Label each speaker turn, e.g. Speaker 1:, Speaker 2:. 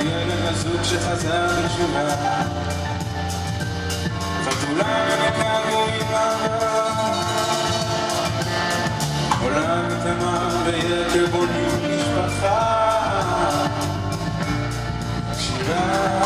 Speaker 1: ילד הזוג שחזר בתשובה חתולה מנקה ועימה עולם תמר ויקר בונים משפחה שירה